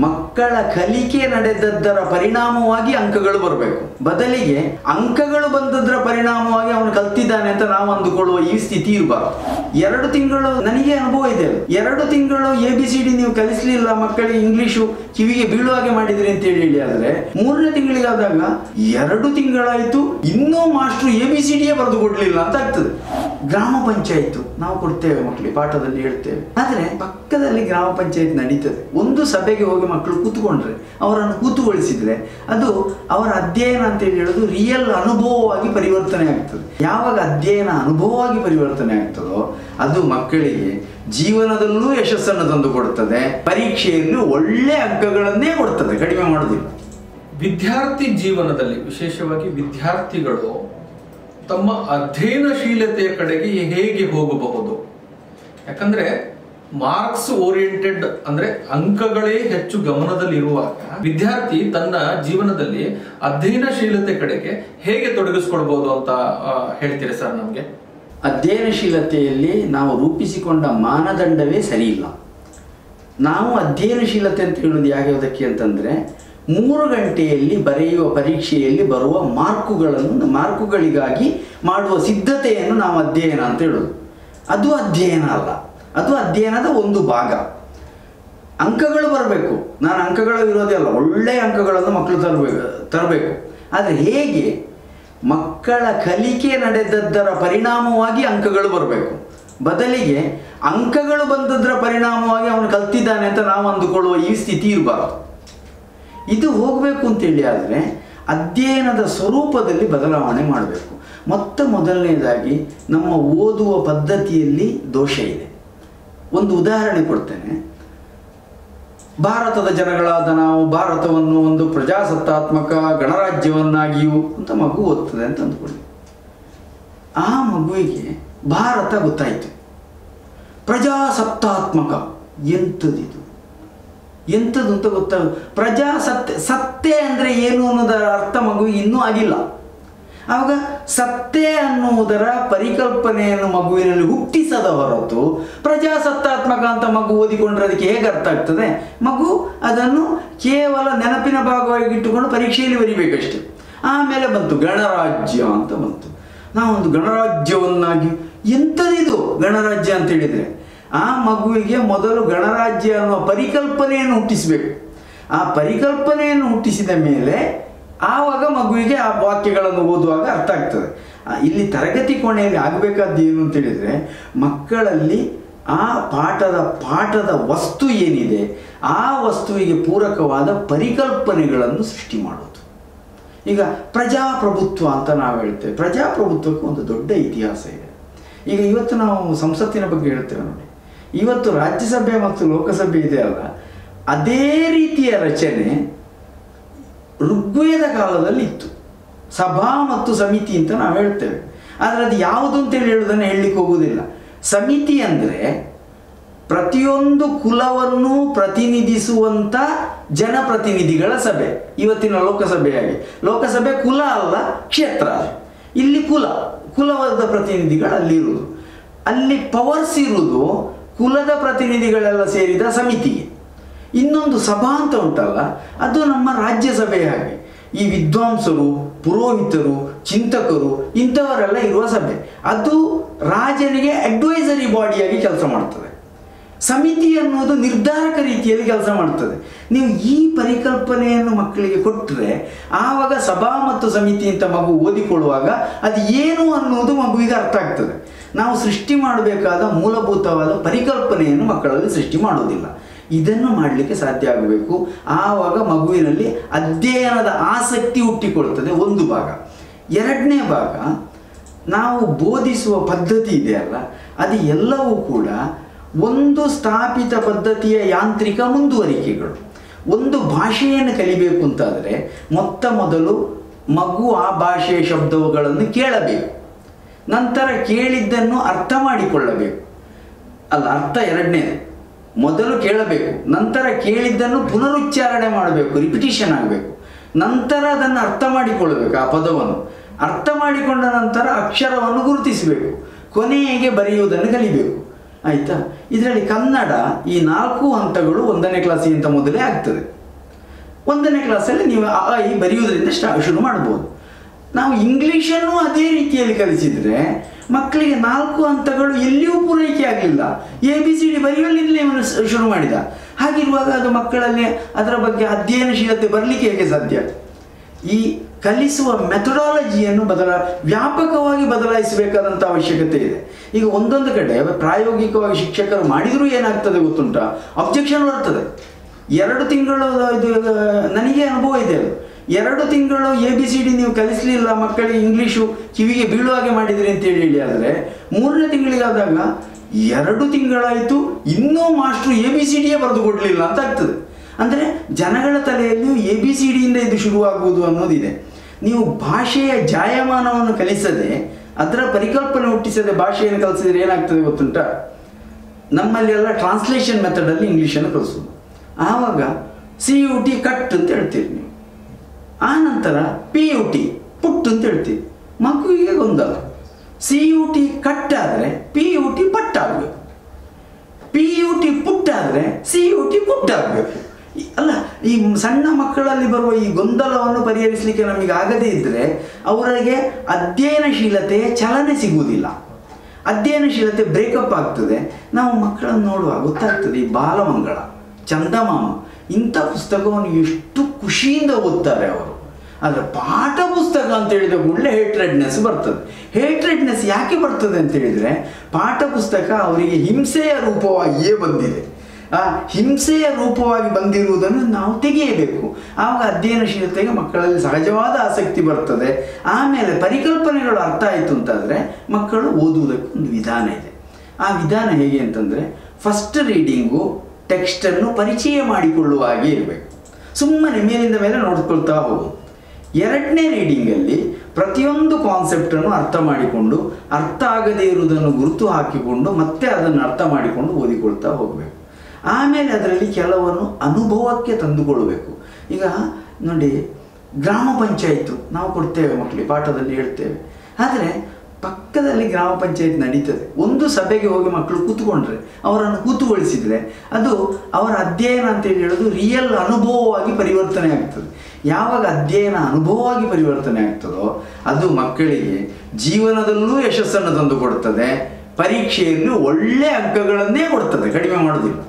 ಮಕ್ಕಳ ಕಲಿಕೆ ನಡೆದದ್ದರ ಪರಿಣಾಮವಾಗಿ ಅಂಕಗಳು ಬರಬೇಕು. ಬದಲಿಗೆ ಅಂಕಗಳು ಬಂದದ್ದರ ಪರಿಣಾಮವಾಗಿ ಅವನು ಕಲ್ತಿದ್ದಾನೆ ಅಂತ ನಾವು ಅಂದುಕೊಳ್ಳುವ ಈ ಸ್ಥಿತಿ ಇರಬಾರ್ದು ಎರಡು ತಿಂಗಳು ನನಗೆ ಅನುಭವ ಇದೆ ಎರಡು ತಿಂಗಳು ಎ ಬಿ ಸಿ ಡಿ ನೀವು ಕಲಿಸಲಿಲ್ಲ ಮಕ್ಕಳಿಗೆ ಇಂಗ್ಲಿಷು ಕಿವಿಗೆ ಬೀಳುವಾಗೆ ಮಾಡಿದ್ರಿ ಅಂತ ಹೇಳಿ ಹೇಳಿ ಆದ್ರೆ ಮೂರನೇ ತಿಂಗಳಿಗಾದಾಗ ಎರಡು ತಿಂಗಳಾಯ್ತು ಇನ್ನೂ ಮಾಸ್ಟ್ರು ಎ ಬಿ ಸಿ ಡಿಯೇ ಬರೆದು ಕೊಡ್ಲಿಲ್ಲ ಅಂತ ಆಗ್ತದೆ. ಗ್ರಾಮ ಪಂಚಾಯತ್. ನಾವು ಕೊಡ್ತೇವೆ ಮಕ್ಕಳಿಗೆ ಪಾಠದಲ್ಲಿ ಹೇಳ್ತೇವೆ. ಆದ್ರೆ ಪಕ್ಕದಲ್ಲಿ ಗ್ರಾಮ ಪಂಚಾಯತ್ ನಡೀತದೆ. ಒಂದು ಸಭೆಗೆ ಹೋಗಿ ಮಕ್ಕಳು ಕೂತ್ಕೊಂಡ್ರೆ, ಅವರನ್ನು ಕೂತುಗೊಳಿಸಿದ್ರೆ ಅದು ಅವರ ಅಧ್ಯಯನ ಅಂತ ಹೇಳಿ ಹೇಳೋದು ರಿಯಲ್ ಅನುಭವವಾಗಿ ಪರಿವರ್ತನೆ ಆಗ್ತದೆ. ಯಾವಾಗ ಅಧ್ಯಯನ ಅನುಭವವಾಗಿ ಪರಿವರ್ತನೆ ಆಗ್ತದೋ, ಅದು ಮಕ್ಕಳಿಗೆ ಜೀವನದಲ್ಲೂ ಯಶಸ್ಸನ್ನು ತಂದು ಕೊಡುತ್ತದೆ, ಪರೀಕ್ಷೆಯಲ್ಲಿ ಒಳ್ಳೆ ಅಂಕಗಳನ್ನೇ ಕೊಡ್ತದೆ, ಕಡಿಮೆ ಮಾಡೋದಿಲ್ಲ. ವಿದ್ಯಾರ್ಥಿ ಜೀವನದಲ್ಲಿ, ವಿಶೇಷವಾಗಿ ವಿದ್ಯಾರ್ಥಿಗಳು ತಮ್ಮ ಅಧ್ಯಯನಶೀಲತೆಯ ಕಡೆಗೆ ಹೇಗೆ ಹೋಗಬಹುದು? ಯಾಕಂದ್ರೆ ಮಾರ್ಕ್ಸ್ ಓರಿಯೆಂಟೆಡ್ ಅಂದ್ರೆ ಅಂಕಗಳೇ ಹೆಚ್ಚು ಗಮನದಲ್ಲಿರುವಾಗ ವಿದ್ಯಾರ್ಥಿ ತನ್ನ ಜೀವನದಲ್ಲಿ ಅಧ್ಯಯನಶೀಲತೆ ಕಡೆಗೆ ಹೇಗೆ ತೊಡಗಿಸ್ಕೊಳ್ಬಹುದು ಅಂತ ಹೇಳ್ತೀರಿ ಸರ್ ನಮಗೆ? ಅಧ್ಯಯನಶೀಲತೆಯಲ್ಲಿ ನಾವು ರೂಪಿಸಿಕೊಂಡ ಮಾನದಂಡವೇ ಸರಿ ಇಲ್ಲ ನಾವು ಅಧ್ಯಯನಶೀಲತೆ ಅಂತ ಹೇಳೋದು ಯಾವುದಕ್ಕೆ ಅಂತಂದ್ರೆ, ಮೂರು ಗಂಟೆಯಲ್ಲಿ ಬರೆಯುವ ಪರೀಕ್ಷೆಯಲ್ಲಿ ಬರುವ ಮಾರ್ಕುಗಳನ್ನು, ಮಾರ್ಕುಗಳಿಗಾಗಿ ಮಾಡುವ ಸಿದ್ಧತೆಯನ್ನು ನಾವು ಅಧ್ಯಯನ ಅಂತ ಹೇಳೋದು. ಅದು ಅಧ್ಯಯನ ಅಲ್ಲ. ಅದು ಅಧ್ಯಯನದ ಒಂದು ಭಾಗ. ಅಂಕಗಳು ಬರಬೇಕು. ನಾನು ಅಂಕಗಳು ಇರೋದೇ ಅಲ್ಲ ಒಳ್ಳೆಯ ಅಂಕಗಳನ್ನು ಮಕ್ಕಳು ತರಬೇಕು ತರಬೇಕು. ಆದರೆ ಹೇಗೆ? ಮಕ್ಕಳ ಕಲಿಕೆ ನಡೆದದ್ದರ ಪರಿಣಾಮವಾಗಿ ಅಂಕಗಳು ಬರಬೇಕು. ಬದಲಿಗೆ ಅಂಕಗಳು ಬಂದದ್ದರ ಪರಿಣಾಮವಾಗಿ ಅವನು ಕಲ್ತಿದ್ದಾನೆ ಅಂತ ನಾವು ಅಂದುಕೊಳ್ಳುವ ಈ ಸ್ಥಿತಿ ಇರಬಾರ್ದು. ಇದು ಹೋಗಬೇಕು ಅಂತೇಳಿ ಆದರೆ ಅಧ್ಯಯನದ ಸ್ವರೂಪದಲ್ಲಿ ಬದಲಾವಣೆ ಮಾಡಬೇಕು. ಮೊತ್ತ ಮೊದಲನೇದಾಗಿ ನಮ್ಮ ಓದುವ ಪದ್ಧತಿಯಲ್ಲಿ ದೋಷ ಇದೆ. ಒಂದು ಉದಾಹರಣೆ ಕೊಡ್ತೇನೆ. ಭಾರತದ ಜನಗಳಾದ ನಾವು ಭಾರತವನ್ನು ಒಂದು ಪ್ರಜಾಸತ್ತಾತ್ಮಕ ಗಣರಾಜ್ಯವನ್ನಾಗಿಯೂ ಅಂತ ಮಗು ಓದ್ತದೆ ಅಂತ ಅಂದ್ಕೊಳ್ಳಿ. ಆ ಮಗುವಿಗೆ ಭಾರತ ಗೊತ್ತಾಯಿತು. ಪ್ರಜಾಸತ್ತಾತ್ಮಕ ಎಂಥದಿದು? ಎಂಥದ್ದು ಅಂತ ಗೊತ್ತಾಗ ಪ್ರಜಾಸತ್ತೆ ಸತ್ತೆ ಅಂದರೆ ಏನು ಅನ್ನೋದರ ಅರ್ಥ ಮಗು ಇನ್ನೂ ಆಗಿಲ್ಲ. ಆವಾಗ ಸತ್ತೆ ಅನ್ನುವುದರ ಪರಿಕಲ್ಪನೆಯನ್ನು ಮಗುವಿನಲ್ಲಿ ಹುಟ್ಟಿಸದ ಹೊರತು ಪ್ರಜಾಸತ್ತಾತ್ಮಕ ಅಂತ ಮಗು ಓದಿಕೊಂಡ್ರೆ ಅದಕ್ಕೆ ಹೇಗೆ ಅರ್ಥ ಆಗ್ತದೆ? ಮಗು ಅದನ್ನು ಕೇವಲ ನೆನಪಿನ ಭಾಗವಾಗಿ ಇಟ್ಟುಕೊಂಡು ಪರೀಕ್ಷೆಯಲ್ಲಿ ಬರಿಬೇಕಷ್ಟೆ. ಆಮೇಲೆ ಬಂತು ಗಣರಾಜ್ಯ ಅಂತ ಬಂತು. ನಾವೊಂದು ಗಣರಾಜ್ಯವನ್ನಾಗಿ ಎಂಥದಿದು ಗಣರಾಜ್ಯ ಅಂತ ಹೇಳಿದರೆ, ಆ ಮಗುವಿಗೆ ಮೊದಲು ಗಣರಾಜ್ಯ ಅನ್ನುವ ಪರಿಕಲ್ಪನೆಯನ್ನು ಹುಟ್ಟಿಸಬೇಕು. ಆ ಪರಿಕಲ್ಪನೆಯನ್ನು ಹುಟ್ಟಿಸಿದ ಮೇಲೆ ಆವಾಗ ಮಗುವಿಗೆ ಆ ವಾಕ್ಯಗಳನ್ನು ಓದುವಾಗ ಅರ್ಥ ಆಗ್ತದೆ. ಇಲ್ಲಿ ತರಗತಿ ಕೋಣೆಯಲ್ಲಿ ಆಗಬೇಕಾದ ಏನು ಅಂತ ಹೇಳಿದರೆ, ಮಕ್ಕಳಲ್ಲಿ ಆ ಪಾಠದ ಪಾಠದ ವಸ್ತು ಏನಿದೆ, ಆ ವಸ್ತುವಿಗೆ ಪೂರಕವಾದ ಪರಿಕಲ್ಪನೆಗಳನ್ನು ಸೃಷ್ಟಿ ಮಾಡೋದು ಈಗ ಪ್ರಜಾಪ್ರಭುತ್ವ ಅಂತ ನಾವು ಹೇಳ್ತೇವೆ. ಪ್ರಜಾಪ್ರಭುತ್ವಕ್ಕೂ ಒಂದು ದೊಡ್ಡ ಇತಿಹಾಸ ಇದೆ. ಈಗ ಇವತ್ತು ನಾವು ಸಂಸತ್ತಿನ ಬಗ್ಗೆ ಹೇಳ್ತೇವೆ ನೋಡಿ. ಇವತ್ತು ರಾಜ್ಯಸಭೆ ಮತ್ತು ಲೋಕಸಭೆ ಇದೆ ಅಲ್ಲ. ಅದೇ ರೀತಿಯ ರಚನೆ ಋಗ್ವೇದ ಕಾಲದಲ್ಲಿ ಇತ್ತು ಸಭಾ ಮತ್ತು ಸಮಿತಿ ಅಂತ ನಾವು ಹೇಳ್ತೇವೆ. ಆದರೆ ಅದು ಯಾವುದು ಅಂತೇಳಿ ಹೇಳೋದನ್ನು ಹೇಳಲಿಕ್ಕೆ ಹೋಗುವುದಿಲ್ಲ ಸಮಿತಿ ಅಂದರೆ ಪ್ರತಿಯೊಂದು ಕುಲವನ್ನು ಪ್ರತಿನಿಧಿಸುವಂಥ ಜನಪ್ರತಿನಿಧಿಗಳ ಸಭೆ. ಇವತ್ತಿನ ಲೋಕಸಭೆಯಾಗಿ. ಲೋಕಸಭೆ ಕುಲ ಅಲ್ಲ, ಕ್ಷೇತ್ರ. ಇಲ್ಲಿ ಕುಲ, ಕುಲವಾದ ಪ್ರತಿನಿಧಿಗಳು ಅಲ್ಲಿರುವುದು ಅಲ್ಲಿ ಪವರ್ಸ್ ಇರುವುದು ಕುಲದ ಪ್ರತಿನಿಧಿಗಳೆಲ್ಲ ಸೇರಿದ ಸಮಿತಿಗೆ. ಇನ್ನೊಂದು ಸಭಾ ಅಂತ ಉಂಟಲ್ಲ, ಅದು ನಮ್ಮ ರಾಜ್ಯಸಭೆ ಹಾಗೆ. ಈ ವಿದ್ವಾಂಸರು, ಪುರೋಹಿತರು, ಚಿಂತಕರು, ಇಂಥವರೆಲ್ಲ ಇರುವ ಸಭೆ. ಅದು ರಾಜನಿಗೆ ಅಡ್ವೈಸರಿ ಬಾಡಿಯಾಗಿ ಕೆಲಸ ಮಾಡ್ತದೆ. ಸಮಿತಿ ಅನ್ನೋದು ನಿರ್ಧಾರಕ ರೀತಿಯಲ್ಲಿ ಕೆಲಸ ಮಾಡ್ತದೆ. ನೀವು ಈ ಪರಿಕಲ್ಪನೆಯನ್ನು ಮಕ್ಕಳಿಗೆ ಕೊಟ್ಟರೆ ಆವಾಗ ಸಭಾ ಮತ್ತು ಸಮಿತಿ ಅಂತ ಮಗು ಓದಿಕೊಳ್ಳುವಾಗ ಅದು ಏನು ಅನ್ನೋದು ಮಗುವಿಗೆ ಅರ್ಥ ಆಗ್ತದೆ. ನಾವು ಸೃಷ್ಟಿ ಮಾಡಬೇಕಾದ ಮೂಲಭೂತವಾದ ಪರಿಕಲ್ಪನೆಯನ್ನು ಮಕ್ಕಳಲ್ಲಿ ಸೃಷ್ಟಿ ಮಾಡೋದಿಲ್ಲ ಇದನ್ನು ಮಾಡಲಿಕ್ಕೆ ಸಾಧ್ಯ ಆಗಬೇಕು. ಆವಾಗ ಮಗುವಿನಲ್ಲಿ ಅಧ್ಯಯನದ ಆಸಕ್ತಿ ಹುಟ್ಟಿಕೊಳ್ತದೆ ಒಂದು ಭಾಗ. ಎರಡನೇ ಭಾಗ, ನಾವು ಬೋಧಿಸುವ ಪದ್ಧತಿ ಇದೆ ಅಲ್ಲ, ಅದು ಎಲ್ಲವೂ ಕೂಡ ಒಂದು ಸ್ಥಾಪಿತ ಪದ್ಧತಿಯ ಯಾಂತ್ರಿಕ ಮುಂದುವರಿಕೆಗಳು. ಒಂದು ಭಾಷೆಯನ್ನು ಕಲಿಬೇಕು ಅಂತಾದರೆ ಮೊತ್ತ ಮೊದಲು ಮಗು ಆ ಭಾಷೆಯ ಶಬ್ದಗಳನ್ನು ಕೇಳಬೇಕು. ನಂತರ ಕೇಳಿದ್ದನ್ನು ಅರ್ಥ ಮಾಡಿಕೊಳ್ಳಬೇಕು. ಅಲ್ಲ, ಅರ್ಥ ಎರಡನೇದು. ಮೊದಲು ಕೇಳಬೇಕು ನಂತರ ಕೇಳಿದ್ದನ್ನು ಪುನರುಚ್ಚಾರಣೆ ಮಾಡಬೇಕು ರಿಪಿಟೇಷನ್ ಆಗಬೇಕು. ನಂತರ ಅದನ್ನು ಅರ್ಥ ಮಾಡಿಕೊಳ್ಳಬೇಕು ಆ ಪದವನ್ನು. ಅರ್ಥ ಮಾಡಿಕೊಂಡ ನಂತರ ಅಕ್ಷರವನ್ನು ಗುರುತಿಸಬೇಕು. ಕೊನೆಗೆ ಬರೆಯುವುದನ್ನು ಕಲಿಬೇಕು. ಆಯಿತಾ? ಇದರಲ್ಲಿ ಕನ್ನಡ ಈ ನಾಲ್ಕು ಹಂತಗಳು ಒಂದನೇ ಕ್ಲಾಸಿಗಿಂತ ಮೊದಲೇ ಆಗ್ತದೆ. ಒಂದನೇ ಕ್ಲಾಸಲ್ಲಿ ನೀವು ಆ, ಈ ಬರೆಯುವುದರಿಂದ ಸ್ಟಾ ಶುರು ಮಾಡ್ಬೋದು. ನಾವು ಇಂಗ್ಲೀಷನ್ನು ಅದೇ ರೀತಿಯಲ್ಲಿ ಕಲಿಸಿದರೆ ಮಕ್ಕಳಿಗೆ ನಾಲ್ಕು ಹಂತಗಳು ಎಲ್ಲಿಯೂ ಪೂರೈಕೆ ಆಗಲಿಲ್ಲ. ಎ ಬಿ ಸಿ ಡಿ ಬರೆಯುವಲ್ಲಿಂದಲೇ ಇವನು ಶುರು ಮಾಡಿದ. ಹಾಗಿರುವಾಗ ಅದು ಮಕ್ಕಳಲ್ಲಿ ಅದರ ಬಗ್ಗೆ ಅಧ್ಯಯನಶೀಲತೆ ಬರಲಿಕ್ಕೆ ಹೇಗೆ ಸಾಧ್ಯ? ಈ ಕಲಿಸುವ ಮೆಥಡಾಲಜಿಯನ್ನು ಬದಲ, ವ್ಯಾಪಕವಾಗಿ ಬದಲಾಯಿಸಬೇಕಾದಂಥ ಅವಶ್ಯಕತೆ ಇದೆ. ಈಗ ಒಂದೊಂದು ಕಡೆ, ಪ್ರಾಯೋಗಿಕವಾಗಿ ಶಿಕ್ಷಕರು ಮಾಡಿದರೂ ಏನಾಗ್ತದೆ ಗೊತ್ತುಂಟ? ಅಬ್ಜೆಕ್ಷನ್ ಬರ್ತದೆ. ಎರಡು ತಿಂಗಳು ಇದು, ನನಗೆ ಅನುಭವ ಇದೆ ಎರಡು ತಿಂಗಳು ಎ ಬಿ ಸಿ ಡಿ ನೀವು ಕಲಿಸಲಿಲ್ಲ ಮಕ್ಕಳಿಗೆ ಇಂಗ್ಲೀಷು ಕಿವಿಗೆ ಬೀಳುವ ಹಾಗೆ ಅಂತ ಅಂತೇಳಿ ಹೇಳಿ ಆದರೆ, ಮೂರನೇ ತಿಂಗಳಿಗಾದಾಗ ಎರಡು ತಿಂಗಳಾಯಿತು, ಇನ್ನೂ ಮಾಸ್ಟ್ರು ಎ ಬಿ ಸಿ ಡಿಯೇ ಬರೆದು ಕೊಡಲಿಲ್ಲ ಅಂತ ಆಗ್ತದೆ. ಅಂದರೆ ಜನಗಳ ತಲೆಯಲ್ಲಿ ಎ ಬಿ ಸಿ ಡಿಯಿಂದ ಇದು ಶುರುವಾಗುವುದು ಅನ್ನೋದಿದೆ. ನೀವು ಭಾಷೆಯ ಜಾಯಮಾನವನ್ನು ಕಲಿಸದೆ, ಅದರ ಪರಿಕಲ್ಪನೆ ಹುಟ್ಟಿಸದೆ ಭಾಷೆಯನ್ನು ಕಲಿಸಿದ್ರೆ ಏನಾಗ್ತದೆ ಗೊತ್ತುಂಟ? ನಮ್ಮಲ್ಲಿ ಎಲ್ಲ ಟ್ರಾನ್ಸ್ಲೇಷನ್ ಮೆಥಡಲ್ಲಿ ಇಂಗ್ಲೀಷನ್ನು ಕಲಿಸೋದು. ಆವಾಗ ಸಿ ಯು ಟಿ ಕಟ್ ಅಂತ ಹೇಳ್ತೀರಿ ನೀವು. ಆ ನಂತರ ಪಿ ಯು ಟಿ ಪುಟ್ ಅಂತ ಹೇಳ್ತೀವಿ. ಮಗುವಿಗೆ ಗೊಂದಲ. ಸಿ ಯು ಟಿ ಕಟ್ ಆದರೆ ಪಿ ಯು ಟಿ ಪಟ್ಟಾಗಬೇಕು. ಪಿ ಯು ಟಿ ಪುಟ್ಟಾದರೆ ಸಿ ಯು ಟಿ ಪುಟ್ಟಾಗಬೇಕು. ಅಲ್ಲ, ಈ ಸಣ್ಣ ಮಕ್ಕಳಲ್ಲಿ ಬರುವ ಈ ಗೊಂದಲವನ್ನು ಪರಿಹರಿಸಲಿಕ್ಕೆ ನಮಗೆ ಆಗದೇ ಇದ್ದರೆ ಅವರಿಗೆ ಅಧ್ಯಯನಶೀಲತೆಯ ಚಲನೆ ಸಿಗುವುದಿಲ್ಲ. ಅಧ್ಯಯನಶೀಲತೆ ಬ್ರೇಕಪ್ ಆಗ್ತದೆ. ನಾವು ಮಕ್ಕಳನ್ನು ನೋಡುವಾಗ ಗೊತ್ತಾಗ್ತದೆ, ಈ ಬಾಲಮಂಗಳ, ಚಂದಮಾಮ ಇಂಥ ಪುಸ್ತಕವನ್ನು ಎಷ್ಟು ಖುಷಿಯಿಂದ ಓದ್ತಾರೆ ಅವರು. ಆದರೆ ಪಾಠ ಪುಸ್ತಕ ಅಂತ ಹೇಳಿದ ಒಳ್ಳೆ ಹೇಟ್ರೆಡ್ನೆಸ್ ಬರ್ತದೆ. ಹೇಟ್ರೆಡ್ನೆಸ್ ಯಾಕೆ ಬರ್ತದೆ ಅಂತ ಹೇಳಿದರೆ ಪಾಠ ಪುಸ್ತಕ ಅವರಿಗೆ ಹಿಂಸೆಯ ರೂಪವಾಗಿಯೇ ಬಂದಿದೆ. ಆ ಹಿಂಸೆಯ ರೂಪವಾಗಿ ಬಂದಿರುವುದನ್ನು ನಾವು ತೆಗೆಯಬೇಕು. ಆವಾಗ ಅಧ್ಯಯನಶೀಲತೆಗೆ ಮಕ್ಕಳಲ್ಲಿ ಸಹಜವಾದ ಆಸಕ್ತಿ ಬರ್ತದೆ. ಆಮೇಲೆ ಪರಿಕಲ್ಪನೆಗಳು ಅರ್ಥ ಆಯಿತು ಅಂತಂದರೆ ಮಕ್ಕಳು ಓದುವುದಕ್ಕೆ ಒಂದು ವಿಧಾನ ಇದೆ. ಆ ವಿಧಾನ ಹೇಗೆ ಅಂತಂದರೆ ಫಸ್ಟ್ ರೀಡಿಂಗು ಟೆಕ್ಸ್ಟನ್ನು ಪರಿಚಯ ಮಾಡಿಕೊಳ್ಳುವ ಹಾಗೆ ಇರಬೇಕು. ಸುಮ್ಮನೆ ಮೇಲಿಂದ ಮೇಲೆ ನೋಡ್ಕೊಳ್ತಾ ಹೋಗೋದು ಎರಡನೇ ರೀಡಿಂಗಲ್ಲಿ ಪ್ರತಿಯೊಂದು ಕಾನ್ಸೆಪ್ಟನ್ನು ಅರ್ಥ ಮಾಡಿಕೊಂಡು, ಅರ್ಥ ಆಗದೇ ಇರುವುದನ್ನು ಗುರುತು ಹಾಕಿಕೊಂಡು ಮತ್ತೆ ಅದನ್ನು ಅರ್ಥ ಮಾಡಿಕೊಂಡು ಓದಿಕೊಳ್ತಾ ಹೋಗಬೇಕು. ಆಮೇಲೆ ಅದರಲ್ಲಿ ಕೆಲವನ್ನು ಅನುಭವಕ್ಕೆ ತಂದುಕೊಳ್ಬೇಕು. ಈಗ ನೋಡಿ, ಗ್ರಾಮ ಪಂಚಾಯಿತು, ನಾವು ಕೊಡ್ತೇವೆ ಮಕ್ಕಳಿಗೆ ಪಾಠದಲ್ಲಿ ಹೇಳ್ತೇವೆ. ಆದರೆ ಪಕ್ಕದಲ್ಲಿ ಗ್ರಾಮ ಪಂಚಾಯತ್ ನಡೀತದೆ. ಒಂದು ಸಭೆಗೆ ಹೋಗಿ ಮಕ್ಕಳು ಕೂತ್ಕೊಂಡ್ರೆ, ಅವರನ್ನು ಕೂತುಗೊಳಿಸಿದರೆ ಅದು ಅವರ ಅಧ್ಯಯನ ಅಂತೇಳಿ ಹೇಳೋದು ರಿಯಲ್ ಅನುಭವವಾಗಿ ಪರಿವರ್ತನೆ ಆಗ್ತದೆ. ಯಾವಾಗ ಅಧ್ಯಯನ ಅನುಭವವಾಗಿ ಪರಿವರ್ತನೆ ಆಗ್ತದೋ, ಅದು ಮಕ್ಕಳಿಗೆ ಜೀವನದಲ್ಲೂ ಯಶಸ್ಸನ್ನು ತಂದು ಕೊಡ್ತದೆ, ಪರೀಕ್ಷೆಯಲ್ಲಿ ಒಳ್ಳೆ ಅಂಕಗಳನ್ನೇ ಕೊಡ್ತದೆ, ಕಡಿಮೆ ಮಾಡೋದಿಲ್ಲ.